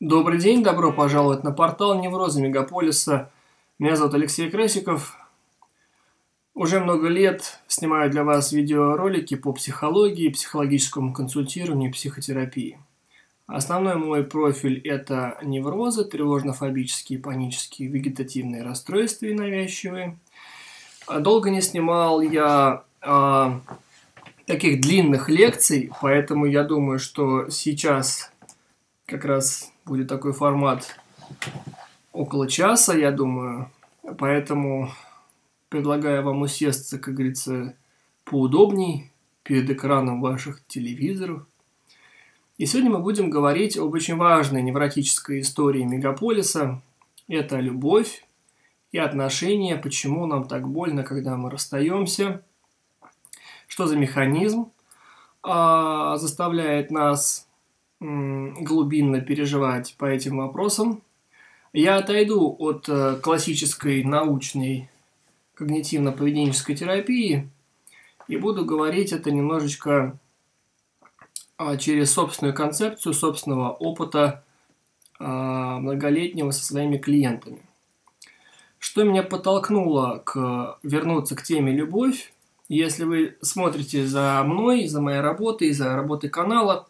Добрый день, добро пожаловать на портал Неврозы Мегаполиса. Меня зовут Алексей Красиков. Уже много лет снимаю для вас видеоролики по психологии, психологическому консультированию психотерапии. Основной мой профиль – это неврозы, тревожно-фобические, панические, вегетативные расстройства и навязчивые. Долго не снимал я а, таких длинных лекций, поэтому я думаю, что сейчас как раз будет такой формат около часа, я думаю. Поэтому предлагаю вам усесться, как говорится, поудобней перед экраном ваших телевизоров. И сегодня мы будем говорить об очень важной невротической истории мегаполиса. Это любовь и отношения, почему нам так больно, когда мы расстаемся, что за механизм а, заставляет нас глубинно переживать по этим вопросам. Я отойду от э, классической научной когнитивно-поведенческой терапии и буду говорить это немножечко а, через собственную концепцию, собственного опыта а, многолетнего со своими клиентами. Что меня подтолкнуло к вернуться к теме любовь? Если вы смотрите за мной, за моей работой, за работой канала,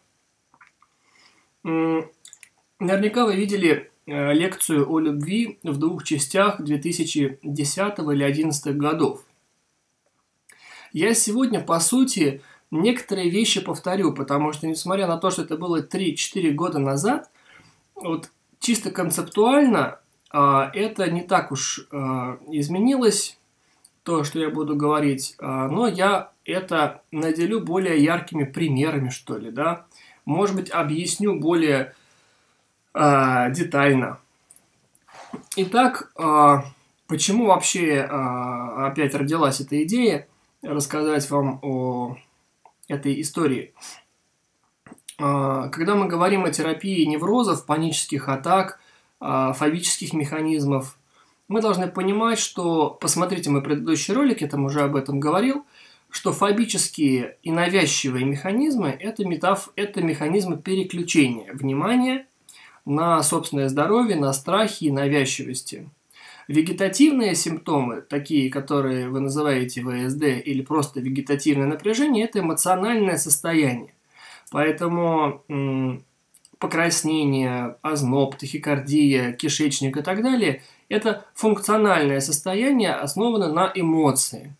Наверняка вы видели э, лекцию о любви в двух частях 2010 или 2011 годов. Я сегодня, по сути, некоторые вещи повторю, потому что, несмотря на то, что это было 3-4 года назад, вот чисто концептуально а, это не так уж а, изменилось, то, что я буду говорить, а, но я это наделю более яркими примерами, что ли, да, может быть, объясню более э, детально. Итак, э, почему вообще э, опять родилась эта идея рассказать вам о этой истории? Э, когда мы говорим о терапии неврозов, панических атак, э, фобических механизмов, мы должны понимать, что, посмотрите мой предыдущий ролик, я там уже об этом говорил, что фобические и навязчивые механизмы это, метаф, это механизмы переключения внимания на собственное здоровье, на страхи и навязчивости. Вегетативные симптомы, такие, которые вы называете ВСД или просто вегетативное напряжение, это эмоциональное состояние. Поэтому покраснение, озноб, тахикардия, кишечник и так далее – это функциональное состояние, основанное на эмоции –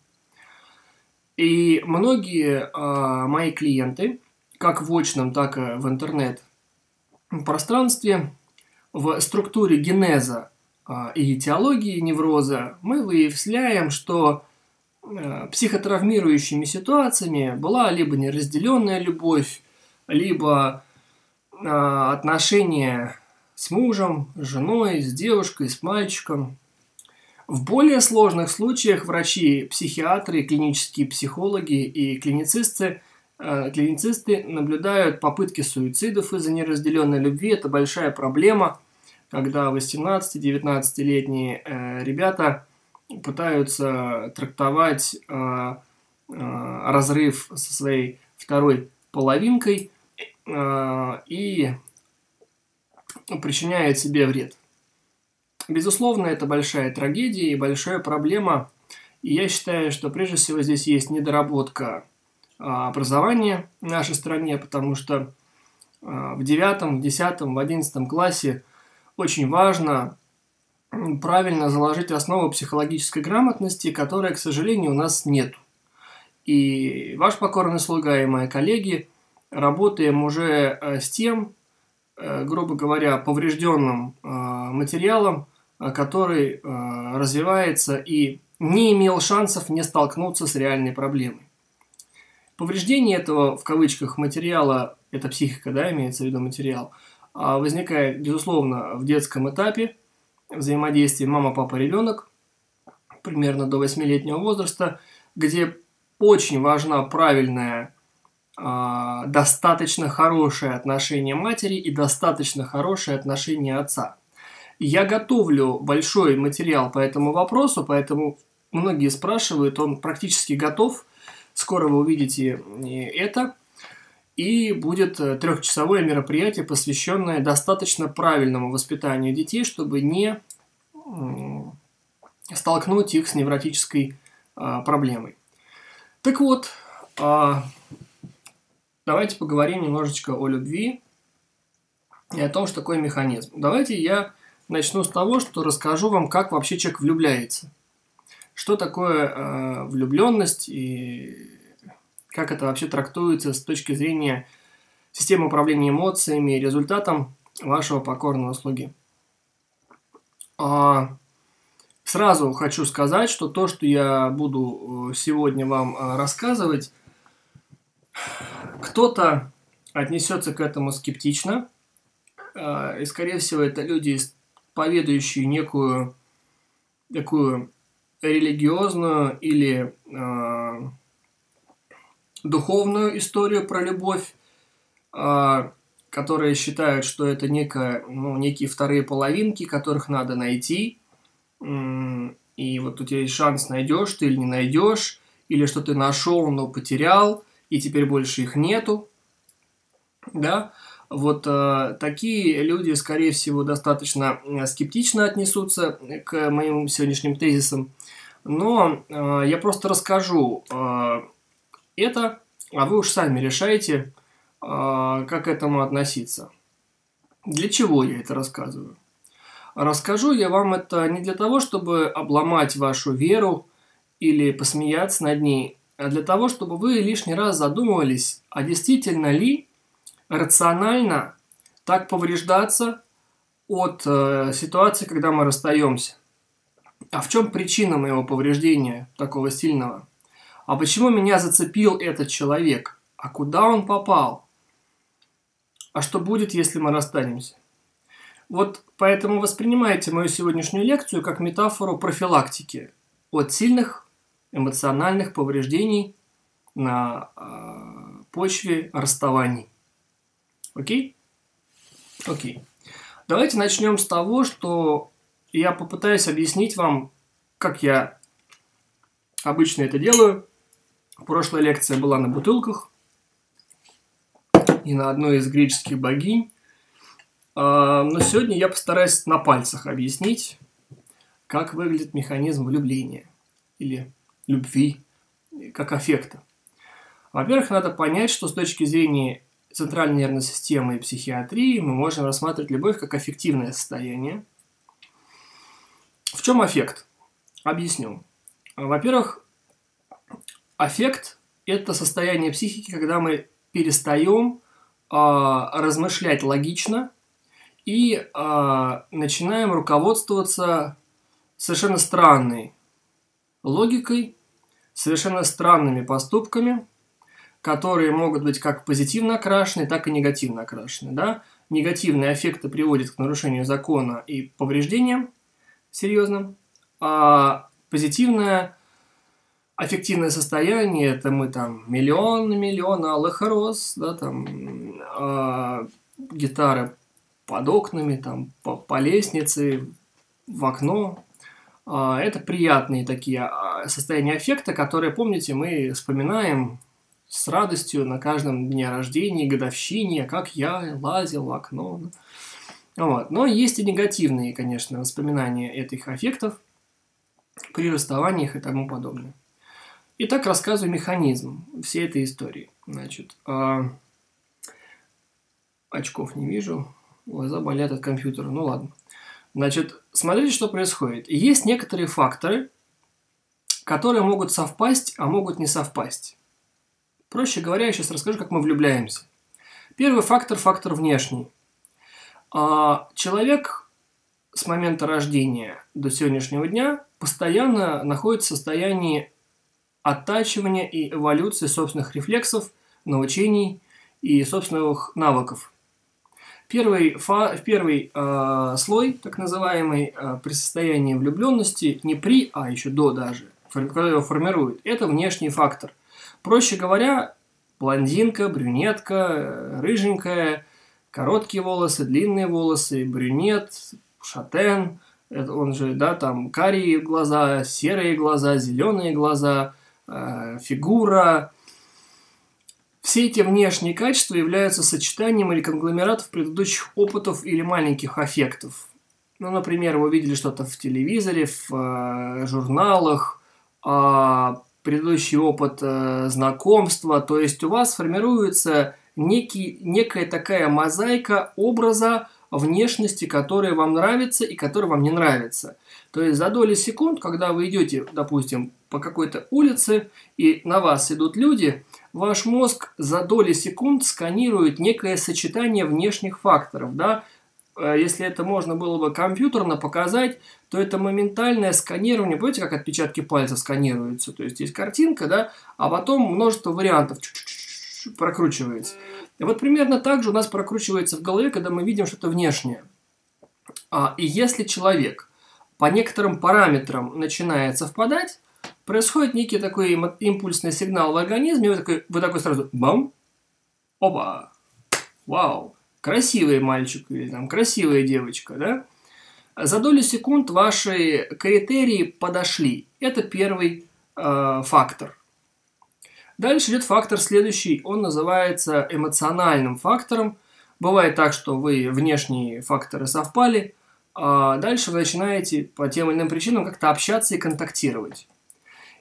и многие э, мои клиенты, как в очном, так и в интернет-пространстве, в структуре генеза э, и этиологии невроза мы выявляем, что э, психотравмирующими ситуациями была либо неразделенная любовь, либо э, отношения с мужем, с женой, с девушкой, с мальчиком, в более сложных случаях врачи, психиатры, клинические психологи и клиницисты, э, клиницисты наблюдают попытки суицидов из-за неразделенной любви. Это большая проблема, когда 18-19-летние э, ребята пытаются трактовать э, э, разрыв со своей второй половинкой э, и причиняют себе вред. Безусловно, это большая трагедия и большая проблема. И я считаю, что прежде всего здесь есть недоработка а, образования в нашей стране, потому что а, в девятом, в десятом, в одиннадцатом классе очень важно правильно заложить основу психологической грамотности, которой, к сожалению, у нас нет. И ваш покорный слуга и мои коллеги работаем уже э, с тем, э, грубо говоря, поврежденным э, материалом, который э, развивается и не имел шансов не столкнуться с реальной проблемой. Повреждение этого, в кавычках, материала, это психика, да, имеется в виду материал, а, возникает, безусловно, в детском этапе взаимодействия мама, папа, ребенок, примерно до 8-летнего возраста, где очень важна правильная, а, достаточно хорошее отношение матери и достаточно хорошее отношение отца – я готовлю большой материал по этому вопросу, поэтому многие спрашивают, он практически готов. Скоро вы увидите это. и будет э, трехчасовое мероприятие, посвященное достаточно правильному воспитанию детей, чтобы не столкнуть их с невротической а, проблемой. Так вот, а, давайте поговорим немножечко о любви и о том, что такое механизм. Давайте я начну с того, что расскажу вам, как вообще человек влюбляется. Что такое э, влюбленность и как это вообще трактуется с точки зрения системы управления эмоциями и результатом вашего покорного слуги. А, сразу хочу сказать, что то, что я буду э, сегодня вам э, рассказывать, кто-то отнесется к этому скептично, и, скорее всего, это люди, поведающие некую такую религиозную или э, духовную историю про любовь, э, которые считают, что это некая, ну, некие вторые половинки, которых надо найти. И вот у тебя есть шанс, найдешь ты или не найдешь, или что ты нашел, но потерял, и теперь больше их нету. Да, вот э, такие люди, скорее всего, достаточно э, скептично отнесутся к моим сегодняшним тезисам. Но э, я просто расскажу э, это, а вы уж сами решаете, э, как к этому относиться. Для чего я это рассказываю? Расскажу я вам это не для того, чтобы обломать вашу веру или посмеяться над ней, а для того, чтобы вы лишний раз задумывались, а действительно ли рационально так повреждаться от э, ситуации, когда мы расстаемся. А в чем причина моего повреждения такого сильного? А почему меня зацепил этот человек? А куда он попал? А что будет, если мы расстанемся? Вот поэтому воспринимайте мою сегодняшнюю лекцию как метафору профилактики от сильных эмоциональных повреждений на э, почве расставаний. Окей? Окей. Давайте начнем с того, что я попытаюсь объяснить вам, как я обычно это делаю. Прошлая лекция была на бутылках и на одной из греческих богинь. А, но сегодня я постараюсь на пальцах объяснить, как выглядит механизм влюбления или любви, как аффекта. Во-первых, надо понять, что с точки зрения центральной нервной системы и психиатрии мы можем рассматривать любовь как аффективное состояние. В чем аффект? Объясню. Во-первых, аффект – это состояние психики, когда мы перестаем э, размышлять логично и э, начинаем руководствоваться совершенно странной логикой, совершенно странными поступками – которые могут быть как позитивно окрашены, так и негативно окрашены. Да? Негативные эффекты приводят к нарушению закона и повреждениям серьезным, а позитивное аффективное состояние, это мы там миллион на миллион алых роз, да, там э, гитары под окнами, там по, по лестнице, в окно. Э, это приятные такие состояния аффекта, которые, помните, мы вспоминаем с радостью на каждом дне рождения, годовщине, как я лазил в окно. Вот. Но есть и негативные, конечно, воспоминания этих аффектов при расставаниях и тому подобное. Итак, рассказываю механизм всей этой истории. Значит, э, очков не вижу, глаза болят от компьютера, ну ладно. Значит, смотрите, что происходит. Есть некоторые факторы, которые могут совпасть, а могут не совпасть. Проще говоря, я сейчас расскажу, как мы влюбляемся. Первый фактор – фактор внешний. А, человек с момента рождения до сегодняшнего дня постоянно находится в состоянии оттачивания и эволюции собственных рефлексов, научений и собственных навыков. Первый, фа, первый э, слой, так называемый, э, при состоянии влюбленности, не при, а еще до даже, когда его формирует, это внешний фактор. Проще говоря, блондинка, брюнетка, рыженькая, короткие волосы, длинные волосы, брюнет, шатен, он же, да, там карие глаза, серые глаза, зеленые глаза, э, фигура, Все эти внешние качества являются сочетанием или конгломератов предыдущих опытов или маленьких аффектов. Ну, например, вы видели что-то в телевизоре, в э, журналах, э, предыдущий опыт э, знакомства. То есть у вас формируется некий, некая такая мозаика образа внешности, которая вам нравится и которая вам не нравится. То есть за доли секунд, когда вы идете, допустим, по какой-то улице, и на вас идут люди, ваш мозг за доли секунд сканирует некое сочетание внешних факторов, да, если это можно было бы компьютерно показать, то это моментальное сканирование. Помните, как отпечатки пальцев сканируются? То есть есть картинка, да, а потом множество вариантов прокручивается. И вот примерно так же у нас прокручивается в голове, когда мы видим что-то внешнее. А, и если человек по некоторым параметрам начинает совпадать, происходит некий такой импульсный сигнал в организме, вы такой, вы такой сразу бам, оба, вау, красивый мальчик или там красивая девочка, да, за долю секунд ваши критерии подошли. Это первый э, фактор. Дальше идет фактор следующий, он называется эмоциональным фактором. Бывает так, что вы внешние факторы совпали, а дальше вы начинаете по тем или иным причинам как-то общаться и контактировать.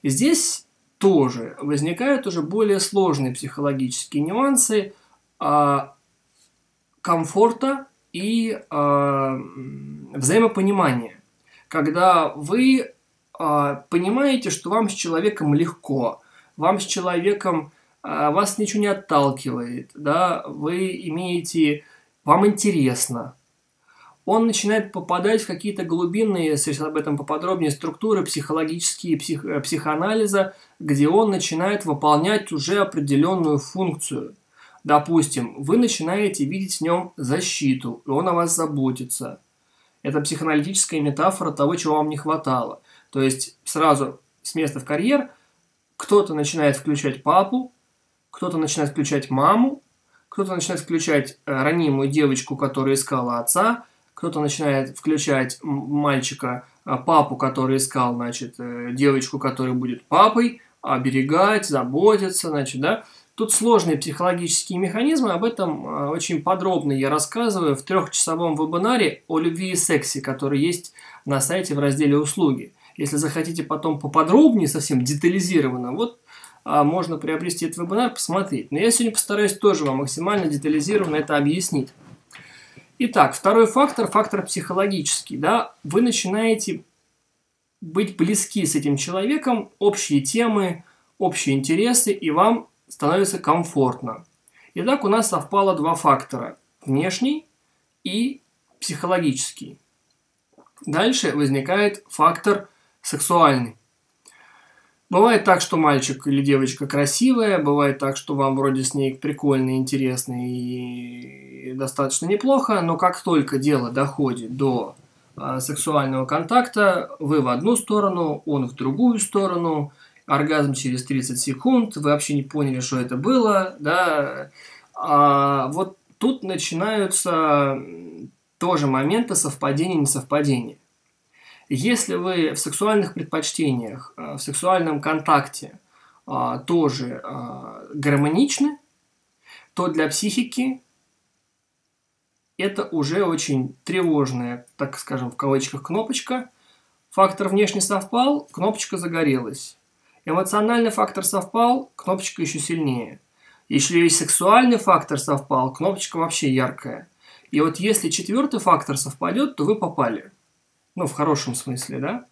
И здесь тоже возникают уже более сложные психологические нюансы, а комфорта и э, взаимопонимания. Когда вы э, понимаете, что вам с человеком легко, вам с человеком э, вас ничего не отталкивает, да, вы имеете, вам интересно. Он начинает попадать в какие-то глубинные, если об этом поподробнее, структуры психологические, псих, психоанализа, где он начинает выполнять уже определенную функцию – Допустим, вы начинаете видеть в нем защиту, и он о вас заботится. Это психоаналитическая метафора того, чего вам не хватало. То есть сразу с места в карьер кто-то начинает включать папу, кто-то начинает включать маму, кто-то начинает включать э, ранимую девочку, которая искала отца, кто-то начинает включать мальчика, э, папу, который искал, значит, э, девочку, которая будет папой, оберегать, заботиться, значит, да. Тут сложные психологические механизмы, об этом а, очень подробно я рассказываю в трехчасовом вебинаре о любви и сексе, который есть на сайте в разделе «Услуги». Если захотите потом поподробнее, совсем детализированно, вот а, можно приобрести этот вебинар, посмотреть. Но я сегодня постараюсь тоже вам максимально детализированно это объяснить. Итак, второй фактор, фактор психологический. Да? Вы начинаете быть близки с этим человеком, общие темы, общие интересы, и вам становится комфортно. Итак, у нас совпало два фактора – внешний и психологический. Дальше возникает фактор сексуальный. Бывает так, что мальчик или девочка красивая, бывает так, что вам вроде с ней прикольно, интересно и достаточно неплохо, но как только дело доходит до э, сексуального контакта, вы в одну сторону, он в другую сторону, оргазм через 30 секунд, вы вообще не поняли, что это было, да, а вот тут начинаются тоже моменты совпадения несовпадения. Если вы в сексуальных предпочтениях, э, в сексуальном контакте а, тоже а, гармоничны, то для психики это уже очень тревожная, так скажем, в кавычках, кнопочка. Фактор внешне совпал, кнопочка загорелась. Эмоциональный фактор совпал, кнопочка еще сильнее. Если и сексуальный фактор совпал, кнопочка вообще яркая. И вот если четвертый фактор совпадет, то вы попали. Ну, в хорошем смысле, да?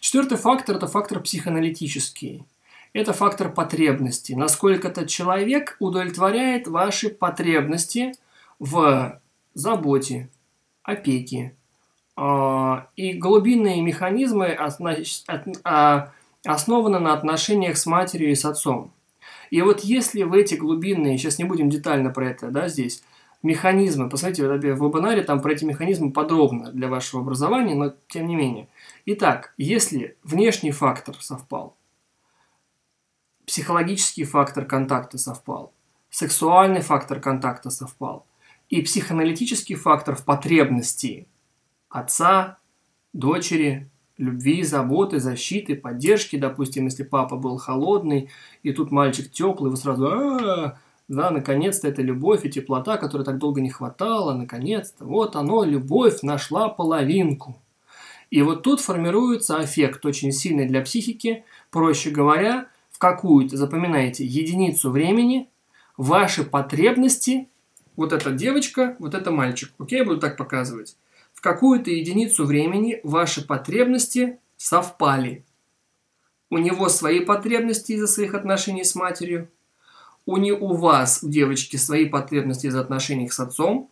Четвертый фактор – это фактор психоаналитический. Это фактор потребности. Насколько этот человек удовлетворяет ваши потребности в заботе, опеке. А, и глубинные механизмы а, основана на отношениях с матерью и с отцом. И вот если в эти глубинные, сейчас не будем детально про это, да, здесь, механизмы, посмотрите, в вебинаре там про эти механизмы подробно для вашего образования, но тем не менее. Итак, если внешний фактор совпал, психологический фактор контакта совпал, сексуальный фактор контакта совпал, и психоаналитический фактор в потребности отца, дочери, любви, заботы, защиты, поддержки. Допустим, если папа был холодный, и тут мальчик теплый, вы сразу а, Да, наконец-то это любовь и теплота, которой так долго не хватало, наконец-то. Вот оно, любовь нашла половинку. И вот тут формируется аффект очень сильный для психики. Проще говоря, в какую-то, запоминайте, единицу времени ваши потребности, вот эта девочка, вот это мальчик, окей, я буду так показывать, в какую-то единицу времени ваши потребности совпали. У него свои потребности из-за своих отношений с матерью, у, не, у вас, у девочки, свои потребности из-за отношений с отцом,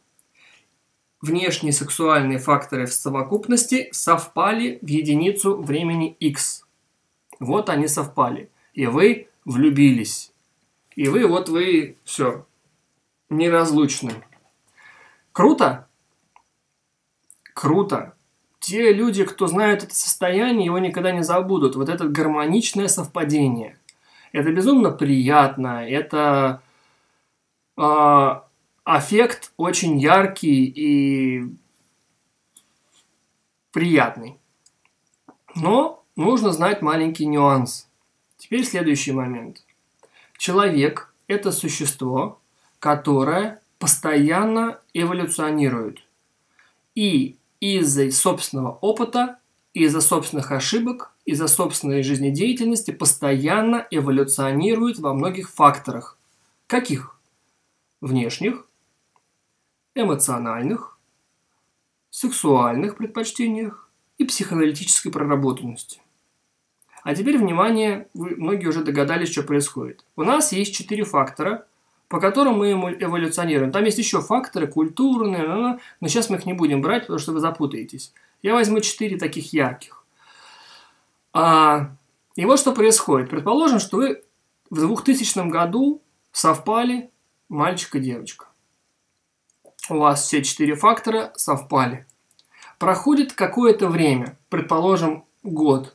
внешние сексуальные факторы в совокупности совпали в единицу времени x. Вот они совпали. И вы влюбились. И вы, вот вы, все, неразлучны. Круто? Круто. Те люди, кто знают это состояние, его никогда не забудут. Вот это гармоничное совпадение. Это безумно приятно. Это э, аффект очень яркий и приятный. Но нужно знать маленький нюанс. Теперь следующий момент. Человек – это существо, которое постоянно эволюционирует. И из-за собственного опыта, из-за собственных ошибок, из-за собственной жизнедеятельности постоянно эволюционирует во многих факторах. Каких? Внешних, эмоциональных, сексуальных предпочтениях и психоаналитической проработанности. А теперь, внимание, вы многие уже догадались, что происходит. У нас есть четыре фактора, по которым мы эволюционируем. Там есть еще факторы культурные, но сейчас мы их не будем брать, потому что вы запутаетесь. Я возьму четыре таких ярких. А, и вот что происходит. Предположим, что вы в 2000 году совпали мальчик и девочка у вас все четыре фактора совпали. Проходит какое-то время, предположим, год.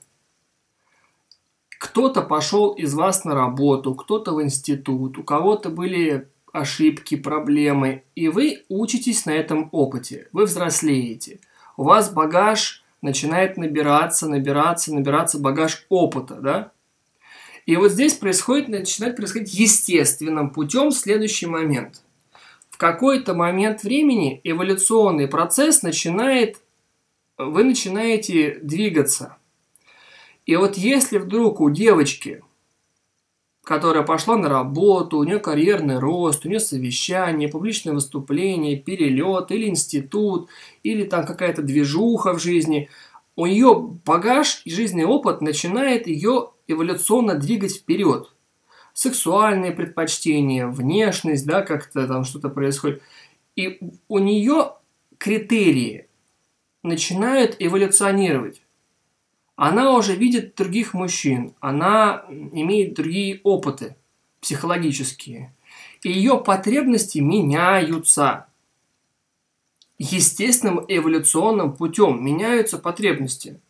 Кто-то пошел из вас на работу, кто-то в институт, у кого-то были ошибки, проблемы, и вы учитесь на этом опыте, вы взрослеете. У вас багаж начинает набираться, набираться, набираться багаж опыта, да? И вот здесь происходит, начинает происходить естественным путем следующий момент – в какой-то момент времени эволюционный процесс начинает, вы начинаете двигаться. И вот если вдруг у девочки, которая пошла на работу, у нее карьерный рост, у нее совещание, публичное выступление, перелет или институт, или там какая-то движуха в жизни, у нее багаж и жизненный опыт начинает ее эволюционно двигать вперед сексуальные предпочтения, внешность, да, как-то там что-то происходит. И у нее критерии начинают эволюционировать. Она уже видит других мужчин, она имеет другие опыты психологические. И ее потребности меняются. Естественным эволюционным путем меняются потребности.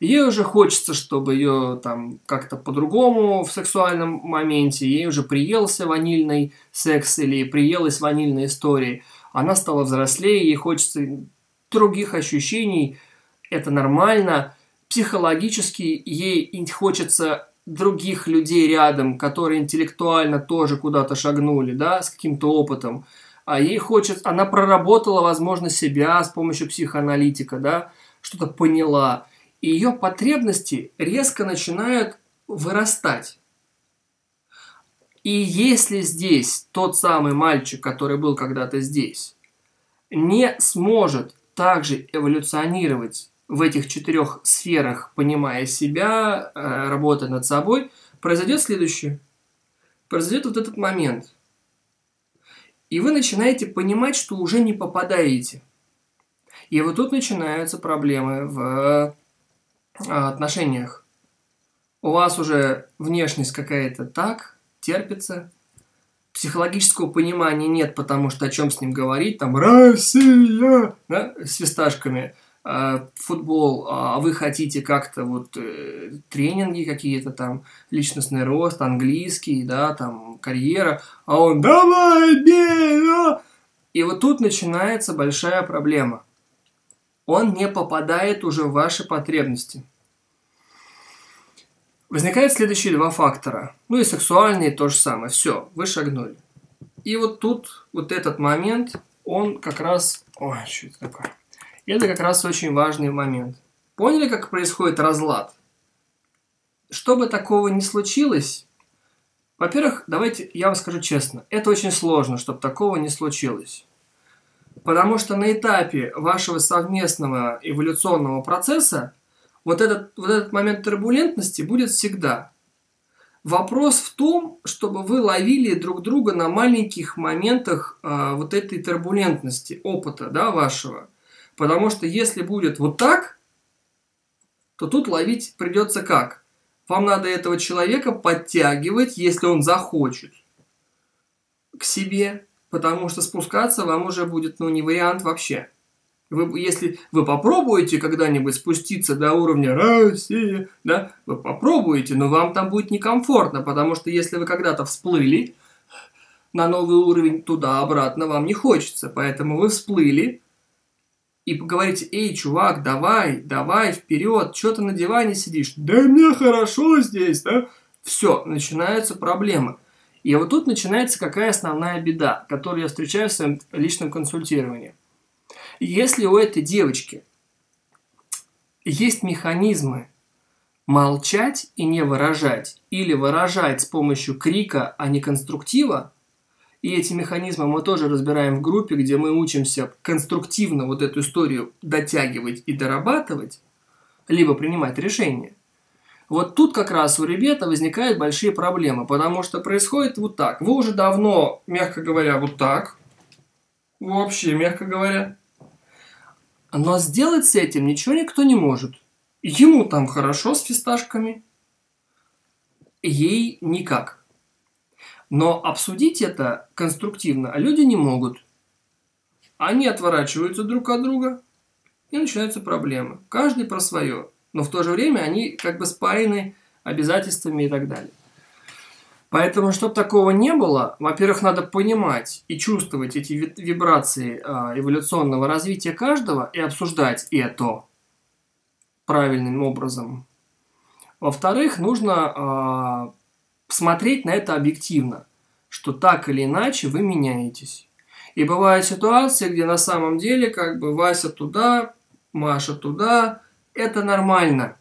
Ей уже хочется, чтобы ее там как-то по-другому в сексуальном моменте, ей уже приелся ванильный секс или приелась ванильная история. Она стала взрослее, ей хочется других ощущений, это нормально. Психологически ей хочется других людей рядом, которые интеллектуально тоже куда-то шагнули, да, с каким-то опытом. А ей хочется, она проработала, возможно, себя с помощью психоаналитика, да, что-то поняла и ее потребности резко начинают вырастать. И если здесь тот самый мальчик, который был когда-то здесь, не сможет также эволюционировать в этих четырех сферах, понимая себя, э, работая над собой, произойдет следующее. Произойдет вот этот момент. И вы начинаете понимать, что уже не попадаете. И вот тут начинаются проблемы в отношениях у вас уже внешность какая-то так, терпится, психологического понимания нет, потому что о чем с ним говорить, там Россия, да, с фисташками, э, футбол, а вы хотите как-то вот э, тренинги какие-то там, личностный рост, английский, да, там карьера, а он давай, бей, а! И вот тут начинается большая проблема. Он не попадает уже в ваши потребности. Возникают следующие два фактора. Ну и сексуальные то же самое. Все, вы шагнули. И вот тут, вот этот момент, он как раз... Ой, что это такое? Это как раз очень важный момент. Поняли, как происходит разлад? Чтобы такого не случилось, во-первых, давайте я вам скажу честно, это очень сложно, чтобы такого не случилось. Потому что на этапе вашего совместного эволюционного процесса вот этот, вот этот момент турбулентности будет всегда. Вопрос в том, чтобы вы ловили друг друга на маленьких моментах э, вот этой турбулентности, опыта да, вашего. Потому что если будет вот так, то тут ловить придется как? Вам надо этого человека подтягивать, если он захочет, к себе, потому что спускаться вам уже будет ну, не вариант вообще. Вы, если вы попробуете когда-нибудь спуститься до уровня Россия, да, вы попробуете, но вам там будет некомфортно, потому что если вы когда-то всплыли на новый уровень туда-обратно, вам не хочется. Поэтому вы всплыли и говорите, эй, чувак, давай, давай, вперед, что ты на диване сидишь? Да мне хорошо здесь, да? Все, начинаются проблемы. И вот тут начинается какая основная беда, которую я встречаю в своем личном консультировании. Если у этой девочки есть механизмы молчать и не выражать, или выражать с помощью крика, а не конструктива, и эти механизмы мы тоже разбираем в группе, где мы учимся конструктивно вот эту историю дотягивать и дорабатывать, либо принимать решения. Вот тут как раз у ребята возникают большие проблемы, потому что происходит вот так. Вы уже давно, мягко говоря, вот так, вообще, мягко говоря, но сделать с этим ничего никто не может. Ему там хорошо с фисташками, ей никак. Но обсудить это конструктивно люди не могут. Они отворачиваются друг от друга, и начинаются проблемы. Каждый про свое. Но в то же время они как бы спаяны обязательствами и так далее. Поэтому, чтобы такого не было, во-первых, надо понимать и чувствовать эти вибрации а, эволюционного развития каждого и обсуждать это правильным образом. Во-вторых, нужно а, смотреть на это объективно, что так или иначе вы меняетесь. И бывают ситуации, где на самом деле как бы Вася туда, Маша туда, это нормально.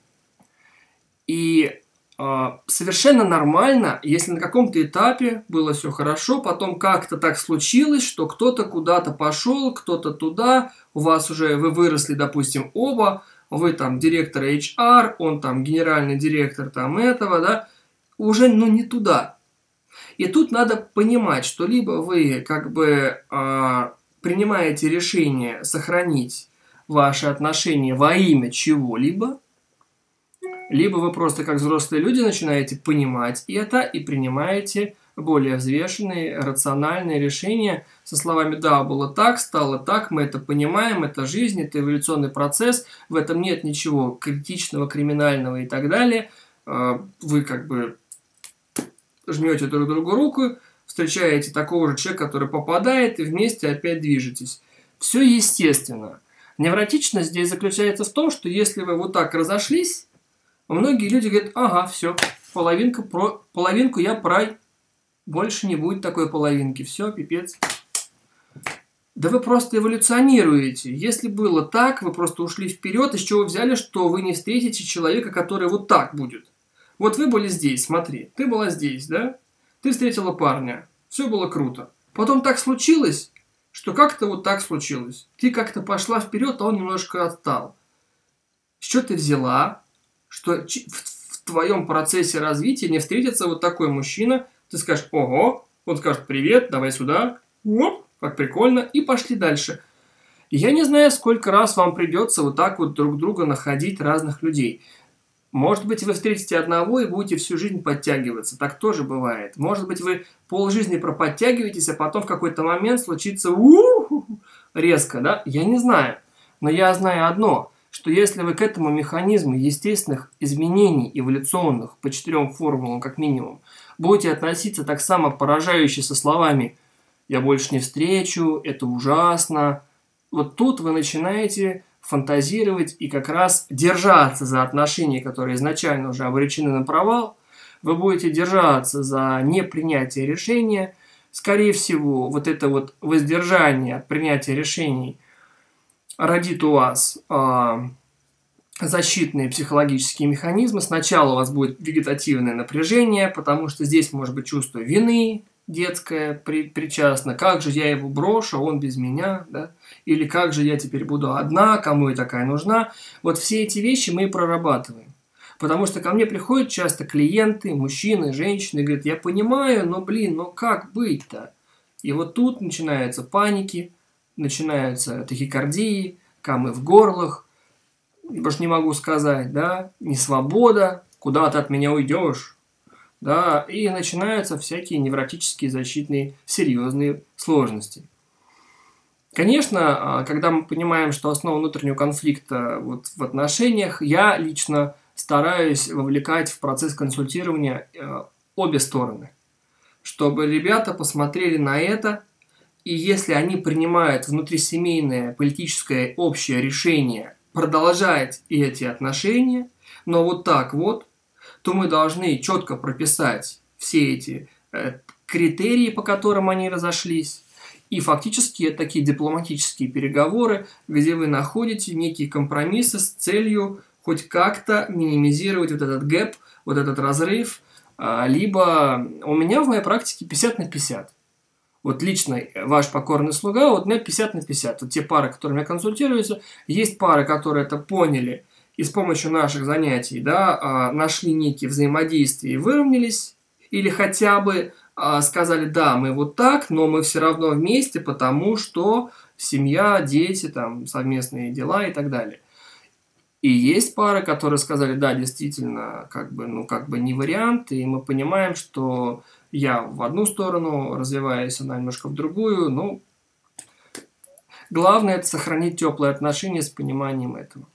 И а, совершенно нормально, если на каком-то этапе было все хорошо, потом как-то так случилось, что кто-то куда-то пошел, кто-то туда, у вас уже, вы выросли, допустим, оба, вы там директор HR, он там генеральный директор там этого, да, уже, ну, не туда. И тут надо понимать, что либо вы как бы э, принимаете решение сохранить ваши отношения во имя чего-либо, либо вы просто как взрослые люди начинаете понимать это и принимаете более взвешенные, рациональные решения со словами «да, было так, стало так, мы это понимаем, это жизнь, это эволюционный процесс, в этом нет ничего критичного, криминального и так далее». А, вы как бы жмете друг другу руку, встречаете такого же человека, который попадает, и вместе опять движетесь. Все естественно. Невротичность здесь заключается в том, что если вы вот так разошлись, Многие люди говорят, ага, все, половинка про, половинку я прай, больше не будет такой половинки, все, пипец. Да вы просто эволюционируете. Если было так, вы просто ушли вперед, из чего взяли, что вы не встретите человека, который вот так будет. Вот вы были здесь, смотри, ты была здесь, да? Ты встретила парня, все было круто. Потом так случилось, что как-то вот так случилось. Ты как-то пошла вперед, а он немножко отстал. Что ты взяла? что в твоем процессе развития не встретится вот такой мужчина, ты скажешь «Ого», он скажет «Привет, давай сюда», оп, как прикольно, и пошли дальше. я не знаю, сколько раз вам придется вот так вот друг друга находить разных людей. Может быть, вы встретите одного и будете всю жизнь подтягиваться. Так тоже бывает. Может быть, вы полжизни проподтягиваетесь, а потом в какой-то момент случится резко, да? Я не знаю. Но я знаю одно – что если вы к этому механизму естественных изменений эволюционных по четырем формулам как минимум будете относиться так само поражающе со словами «я больше не встречу», «это ужасно», вот тут вы начинаете фантазировать и как раз держаться за отношения, которые изначально уже обречены на провал, вы будете держаться за непринятие решения, скорее всего, вот это вот воздержание от принятия решений родит у вас э, защитные психологические механизмы. Сначала у вас будет вегетативное напряжение, потому что здесь может быть чувство вины, детское при, причастно. Как же я его брошу, а он без меня, да? Или как же я теперь буду одна, кому я такая нужна? Вот все эти вещи мы и прорабатываем. Потому что ко мне приходят часто клиенты, мужчины, женщины, говорят, я понимаю, но, блин, ну как быть-то? И вот тут начинаются паники, начинаются тахикардии, камы в горлах, больше не могу сказать, да, не свобода, куда ты от меня уйдешь, да, и начинаются всякие невротические защитные серьезные сложности. Конечно, а, когда мы понимаем, что основа внутреннего конфликта вот в отношениях, я лично стараюсь вовлекать в процесс консультирования э, обе стороны, чтобы ребята посмотрели на это, и если они принимают внутрисемейное политическое общее решение продолжать эти отношения, но вот так вот, то мы должны четко прописать все эти э, критерии, по которым они разошлись, и фактически такие дипломатические переговоры, где вы находите некие компромиссы с целью хоть как-то минимизировать вот этот гэп, вот этот разрыв, а, либо у меня в моей практике 50 на 50. Вот лично ваш покорный слуга, вот у меня 50 на 50. Вот те пары, которые меня консультируются, есть пары, которые это поняли и с помощью наших занятий да, а, нашли некие взаимодействия и выровнялись, или хотя бы сказали, да, мы вот так, но мы все равно вместе, потому что семья, дети, там, совместные дела и так далее. И есть пары, которые сказали, да, действительно, как бы, ну, как бы не вариант, и мы понимаем, что я в одну сторону развиваюсь, она немножко в другую, ну, главное это сохранить теплые отношения с пониманием этого.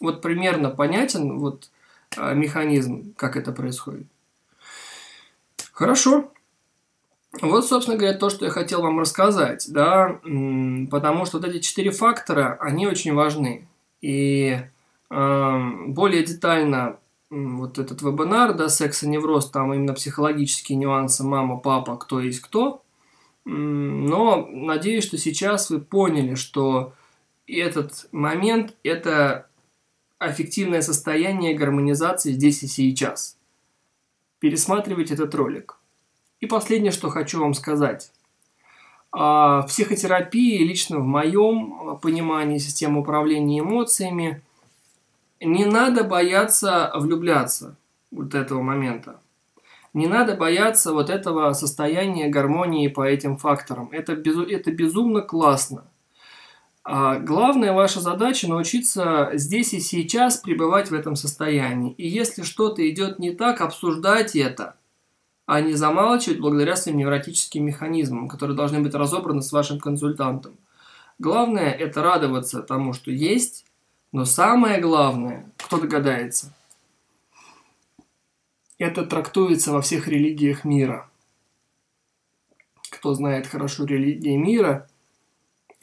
Вот примерно понятен вот а, механизм, как это происходит. Хорошо. Вот, собственно говоря, то, что я хотел вам рассказать, да, потому что вот эти четыре фактора, они очень важны. И э, более детально вот этот вебинар, да, секс и невроз, там именно психологические нюансы мама, папа, кто есть кто. Но надеюсь, что сейчас вы поняли, что этот момент – это аффективное состояние гармонизации здесь и сейчас. Пересматривайте этот ролик. И последнее, что хочу вам сказать. А, в психотерапии, лично в моем понимании системы управления эмоциями, не надо бояться влюбляться вот этого момента. Не надо бояться вот этого состояния гармонии по этим факторам. Это, безу, это безумно классно. А главная ваша задача научиться здесь и сейчас пребывать в этом состоянии. И если что-то идет не так, обсуждать это – а не замалчивать благодаря своим невротическим механизмам, которые должны быть разобраны с вашим консультантом. Главное – это радоваться тому, что есть, но самое главное, кто догадается, это трактуется во всех религиях мира. Кто знает хорошо религии мира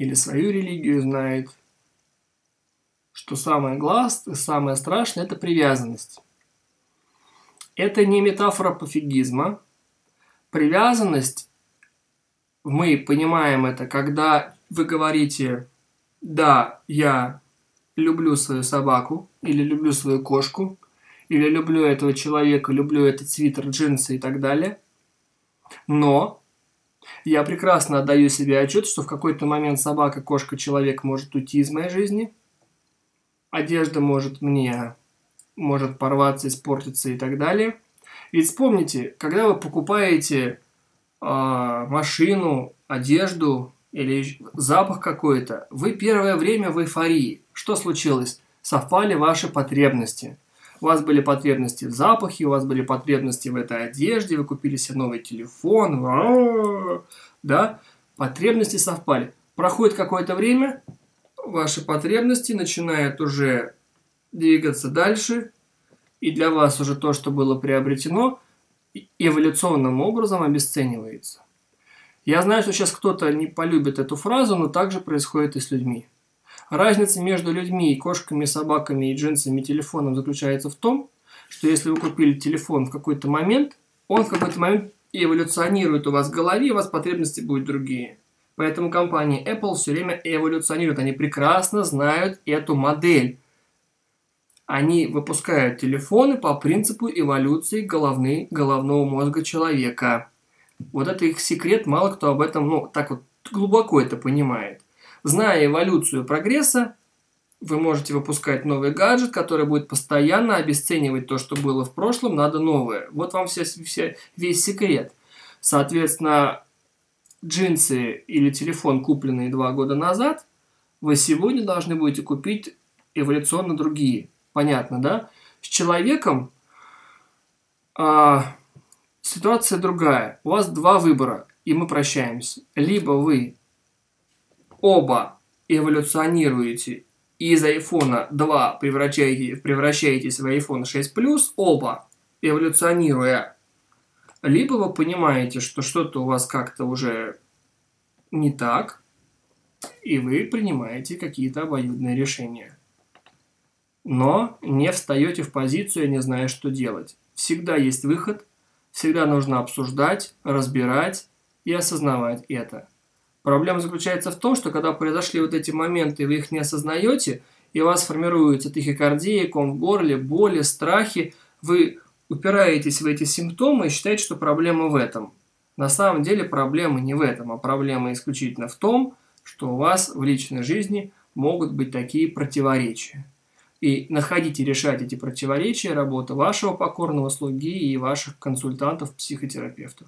или свою религию знает, что самое глаз, самое страшное – это привязанность. Это не метафора пофигизма. Привязанность, мы понимаем это, когда вы говорите «да, я люблю свою собаку» или «люблю свою кошку», или «люблю этого человека», «люблю этот свитер, джинсы» и так далее. Но я прекрасно отдаю себе отчет, что в какой-то момент собака, кошка, человек может уйти из моей жизни. Одежда может мне может порваться, испортиться и так далее. Ведь вспомните, когда вы покупаете э, машину, одежду или запах какой-то, вы первое время в эйфории. Что случилось? Совпали ваши потребности. У вас были потребности в запахе, у вас были потребности в этой одежде, вы купили себе новый телефон, да, потребности совпали. Проходит какое-то время, ваши потребности начинают уже двигаться дальше, и для вас уже то, что было приобретено, эволюционным образом обесценивается. Я знаю, что сейчас кто-то не полюбит эту фразу, но так же происходит и с людьми. Разница между людьми, кошками, собаками и джинсами и телефоном заключается в том, что если вы купили телефон в какой-то момент, он в какой-то момент и эволюционирует у вас в голове, у вас потребности будут другие. Поэтому компания Apple все время эволюционирует. Они прекрасно знают эту модель. Они выпускают телефоны по принципу эволюции головны, головного мозга человека. Вот это их секрет, мало кто об этом, ну, так вот глубоко это понимает. Зная эволюцию прогресса, вы можете выпускать новый гаджет, который будет постоянно обесценивать то, что было в прошлом, надо новое. Вот вам вся, вся, весь секрет. Соответственно, джинсы или телефон, купленные два года назад, вы сегодня должны будете купить эволюционно другие. Понятно, да? С человеком а, ситуация другая. У вас два выбора, и мы прощаемся. Либо вы оба эволюционируете из iPhone 2 превращаете, превращаетесь в iPhone 6 Plus, оба эволюционируя, либо вы понимаете, что что-то у вас как-то уже не так, и вы принимаете какие-то обоюдные решения. Но не встаете в позицию, не зная, что делать. Всегда есть выход, всегда нужно обсуждать, разбирать и осознавать это. Проблема заключается в том, что когда произошли вот эти моменты, вы их не осознаете, и у вас формируется тахикардия, ком в горле, боли, страхи, вы упираетесь в эти симптомы и считаете, что проблема в этом. На самом деле проблема не в этом, а проблема исключительно в том, что у вас в личной жизни могут быть такие противоречия. И находить и решать эти противоречия – работа вашего покорного слуги и ваших консультантов-психотерапевтов.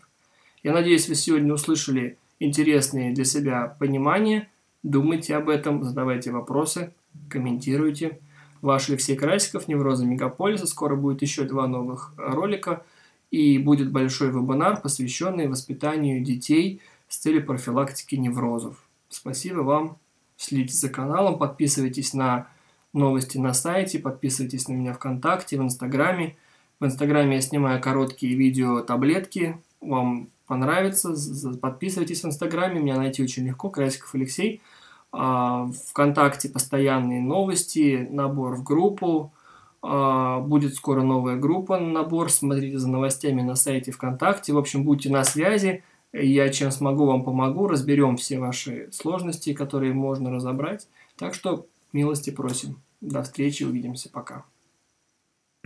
Я надеюсь, вы сегодня услышали интересные для себя понимания. Думайте об этом, задавайте вопросы, комментируйте. Ваш Алексей Красиков, Неврозы Мегаполиса. Скоро будет еще два новых ролика. И будет большой вебинар, посвященный воспитанию детей с целью профилактики неврозов. Спасибо вам. Следите за каналом, подписывайтесь на новости на сайте, подписывайтесь на меня ВКонтакте, в Инстаграме. В Инстаграме я снимаю короткие видео таблетки. Вам понравится, подписывайтесь в Инстаграме, меня найти очень легко, Красиков Алексей. А, Вконтакте постоянные новости, набор в группу. А, будет скоро новая группа набор, смотрите за новостями на сайте ВКонтакте. В общем, будьте на связи, я чем смогу вам помогу, разберем все ваши сложности, которые можно разобрать. Так что милости просим. До встречи, увидимся, пока.